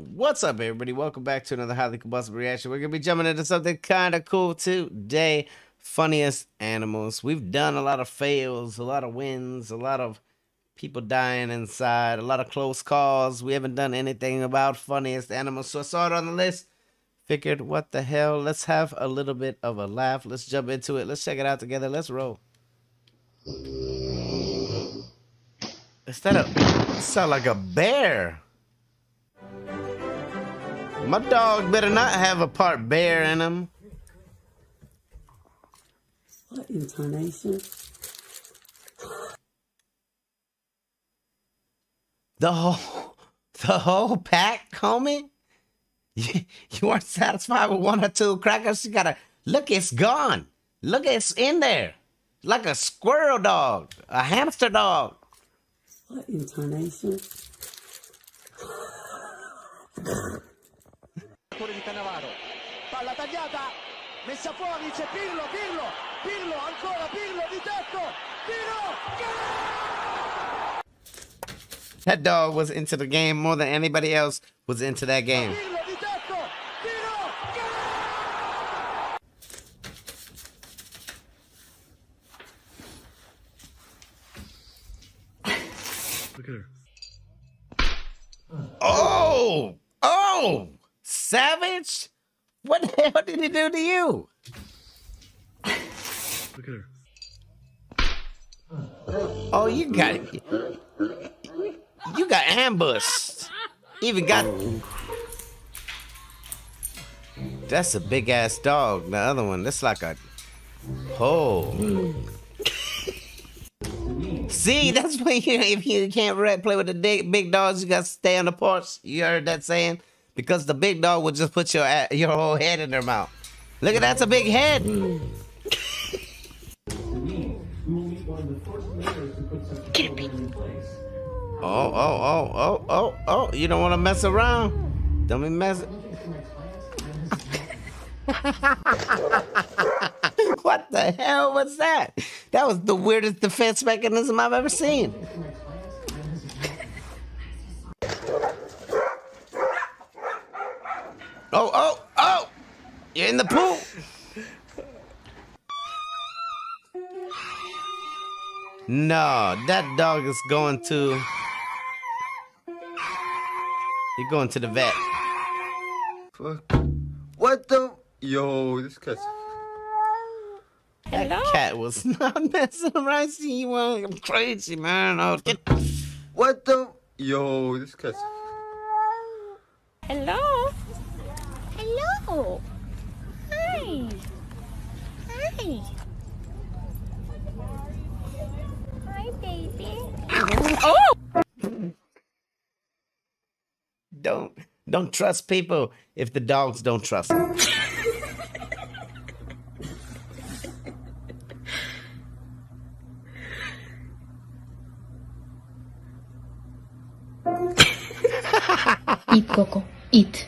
What's up, everybody? Welcome back to another highly combustible reaction. We're gonna be jumping into something kind of cool today. Funniest animals. We've done a lot of fails, a lot of wins, a lot of people dying inside, a lot of close calls. We haven't done anything about funniest animals, so I saw it on the list. Figured, what the hell? Let's have a little bit of a laugh. Let's jump into it. Let's check it out together. Let's roll. Is that a sound like a bear? My dog better not have a part bear in him. What intonation? The whole the whole pack, homie? You, you weren't satisfied with one or two crackers? You gotta look, it's gone. Look, it's in there. Like a squirrel dog, a hamster dog. What intonation? Ancora di Cannavaro palla tagliata messa fuori c'è Pirlo Pirlo Pirlo ancora Pirlo di tetto Pirlo That dog was into the game more than anybody else was into that game. Pirlo di tetto Pirlo Look at her. Oh! Oh! Savage? What the hell did he do to you? Look at her. Oh, you got You got ambushed. Even got That's a big ass dog. The other one, that's like a oh. See, that's why you if you can't play with the big, big dogs, you got to stay on the porch. You heard that saying? Because the big dog would just put your your whole head in their mouth. Look at that's a big head. Oh, oh, oh, oh, oh, oh. You don't want to mess around. Don't be mess. what the hell was that? That was the weirdest defense mechanism I've ever seen. Oh, oh, oh! You're in the pool. No, that dog is going to. You're going to the vet. Fuck. What the? Yo, this cat's. That cat was not messing around. See, you I'm crazy, man. Oh, get. What the? Yo, this cat's. Hello? Hello? Hi. Hi. Hi, baby. Oh! Don't don't trust people if the dogs don't trust them. Eat, Coco. Eat.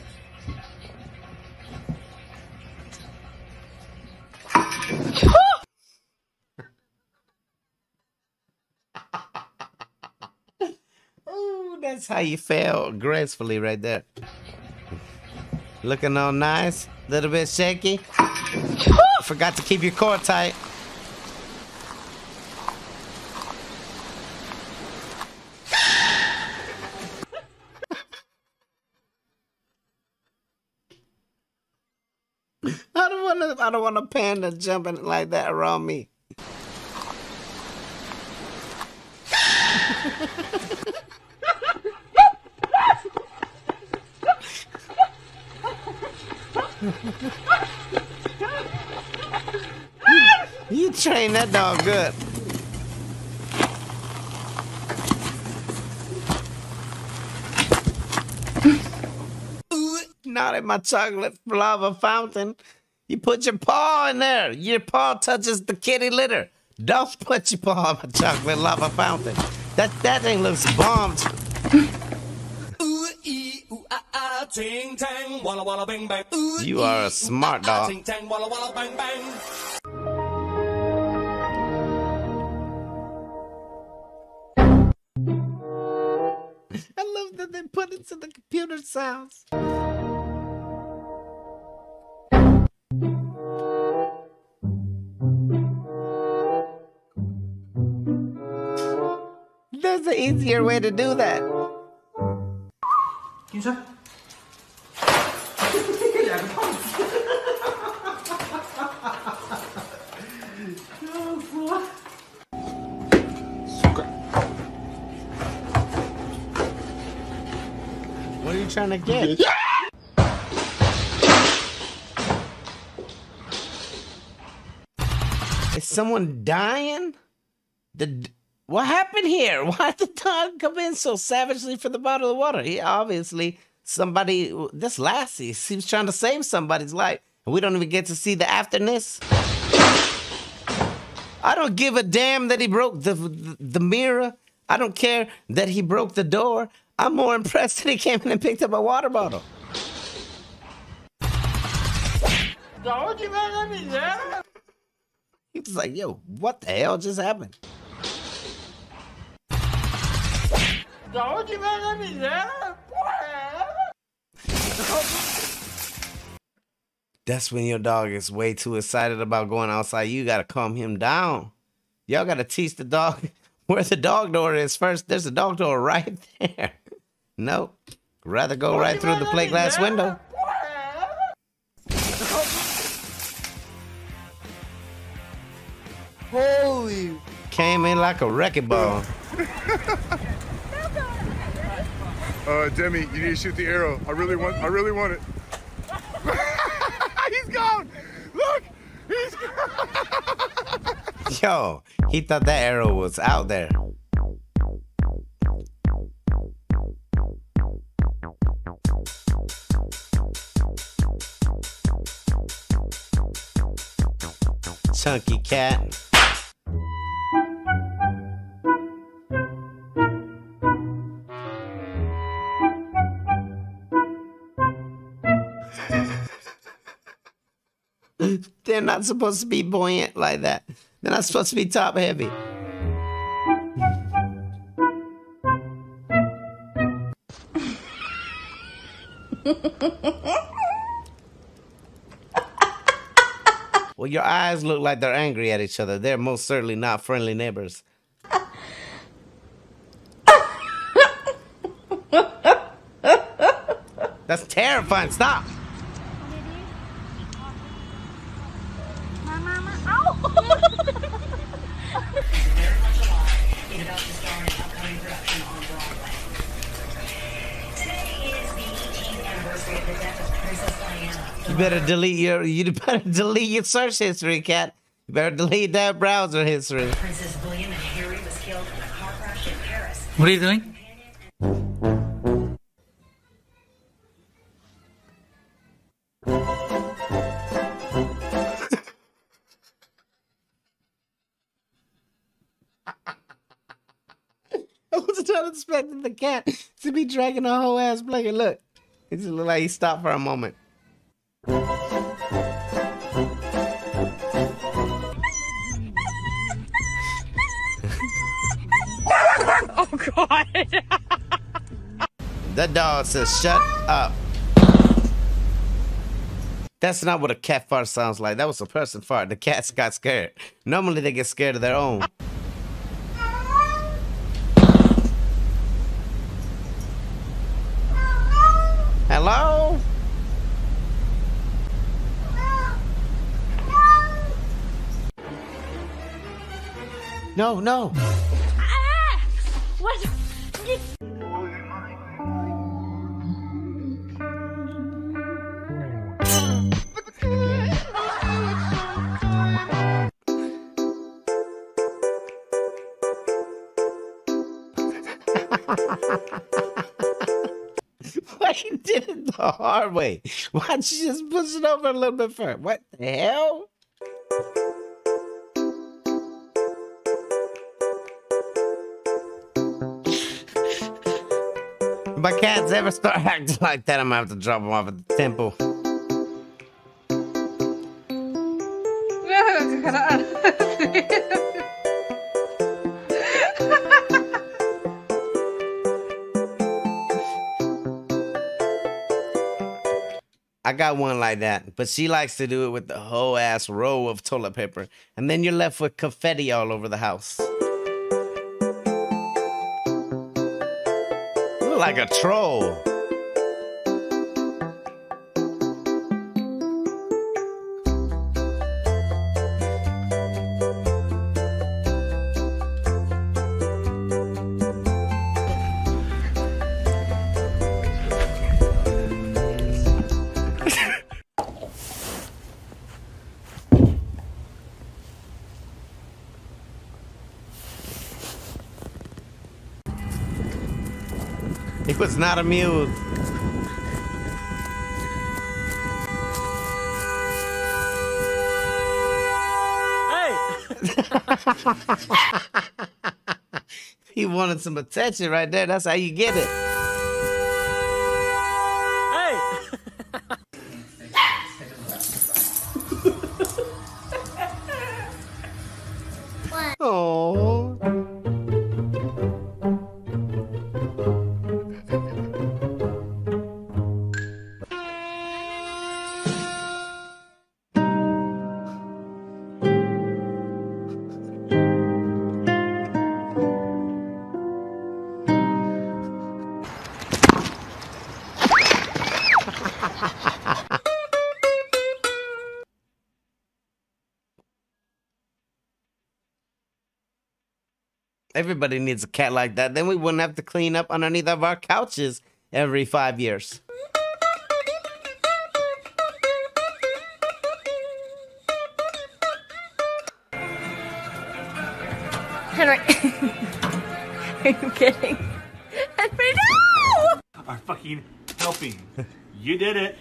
How you fail gracefully right there. Looking all nice, little bit shaky. Forgot to keep your core tight. I don't want to. I don't want a panda jumping like that around me. Train that dog good. Ooh, Not in my chocolate lava fountain. You put your paw in there. Your paw touches the kitty litter. Don't put your paw in my chocolate lava fountain. That that thing looks bombed. ooh ee ooh ah ah ting tang walla walla bang bang You are a smart dog. Put into the computer sounds. There's an easier way to do that. Trying to get? Is someone dying? The what happened here? Why did the dog come in so savagely for the bottle of water? He obviously somebody. This lassie seems trying to save somebody's life, and we don't even get to see the afterness. I don't give a damn that he broke the, the the mirror. I don't care that he broke the door. I'm more impressed that he came in and picked up a water bottle. He was like, "Yo, what the hell just happened?" That's when your dog is way too excited about going outside. You gotta calm him down. Y'all gotta teach the dog where the dog door is first. There's a dog door right there. Nope. Rather go right through the plate glass window. Holy. Came in like a wrecking ball. Uh, Demi, you need to shoot the arrow. I really want. I really want it. He's gone. Look, he's gone. Yo, he thought that arrow was out there. Chunky cat. They're not supposed to be buoyant like that. They're not supposed to be top heavy. your eyes look like they're angry at each other. They're most certainly not friendly neighbors. That's terrifying. Stop. Mama, ow! You better delete your you better delete your search history, cat. You better delete that browser history. Princess William and Harry was killed in a car crash in Paris. What are you doing? I was not expecting the cat to be dragging a whole ass blanket. Look, it just looked like he stopped for a moment. oh God! The dog says, "Shut up." That's not what a cat fart sounds like. That was a person fart. The cats got scared. Normally they get scared of their own. Hello? No, no. ah! What? Why you did it the hard way? Why'd you just push it over a little bit further? What the hell? my cats ever start acting like that, I'm gonna have to drop them off at the temple. I got one like that, but she likes to do it with the whole ass row of toilet paper, and then you're left with confetti all over the house. Like a troll. He was not amused. Hey! he wanted some attention right there. That's how you get it. Everybody needs a cat like that. Then we wouldn't have to clean up underneath of our couches every five years. Henry. Are you kidding? Henry, no! are fucking helping. You did it.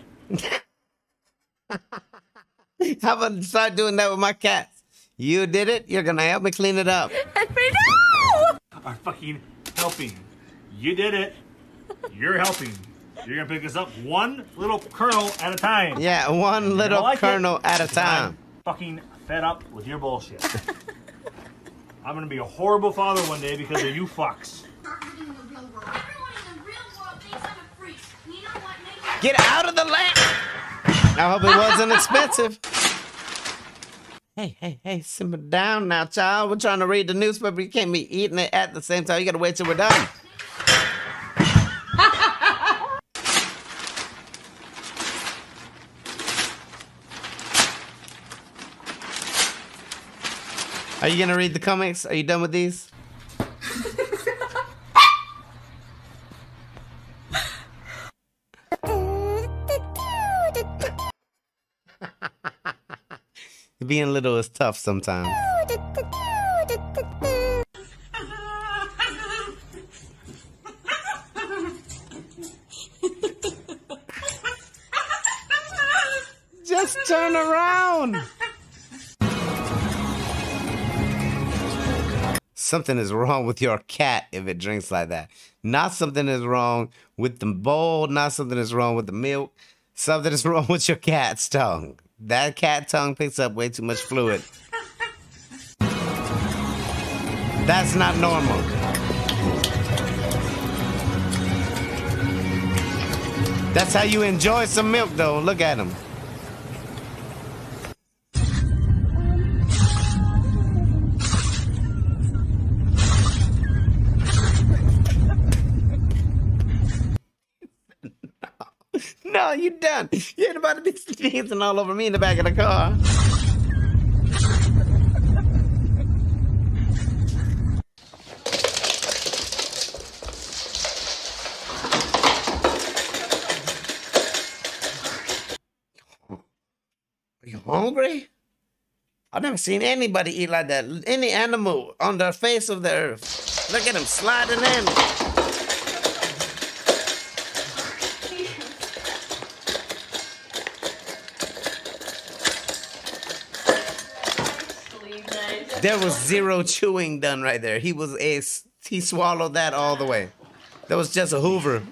How about start doing that with my cats? You did it. You're gonna help me clean it up. Henry, no! Are fucking helping. You did it. You're helping. You're gonna pick us up one little kernel at a time. Yeah, one You little don't like it? kernel at a I'm time. fucking fed up with your bullshit. I'm gonna be a horrible father one day because of you fucks. Get out of the lamp. I hope it wasn't expensive. Hey, hey, hey, simmer down now, child. We're trying to read the newspaper. You can't be eating it at the same time. You gotta wait till we're done. Are you gonna read the comics? Are you done with these? Being little is tough sometimes. Just turn around. Something is wrong with your cat if it drinks like that. Not something is wrong with the bowl, not something is wrong with the milk. Something is wrong with your cat's tongue. That cat tongue picks up way too much fluid. That's not normal. That's how you enjoy some milk, though. Look at him. You done. You ain't about to be dancing all over me in the back of the car. Are you hungry? I've never seen anybody eat like that. Any animal on the face of the earth. Look at him sliding in. There was zero chewing done right there. He was a he swallowed that all the way. That was just a Hoover.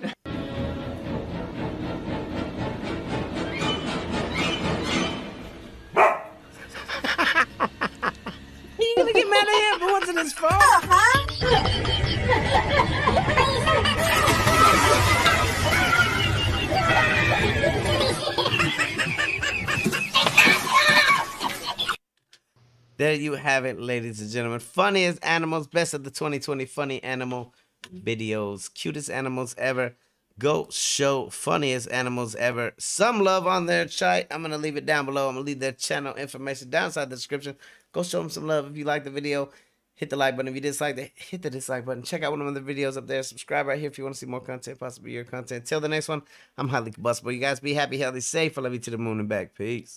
There you have it, ladies and gentlemen. Funniest animals, best of the 2020 funny animal videos, cutest animals ever. Go show funniest animals ever. Some love on their chat. I'm gonna leave it down below. I'm gonna leave their channel information down inside the description. Go show them some love if you like the video. Hit the like button if you dislike it. Hit the dislike button. Check out one of the videos up there. Subscribe right here if you want to see more content, possibly your content. Till the next one, I'm highly combustible. You guys be happy, healthy, safe. I love you to the moon and back. Peace.